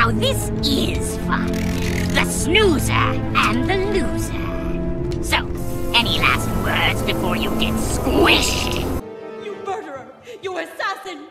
Now this is fun. The snoozer and the loser. So, any last words before you get squished? You murderer! You assassin!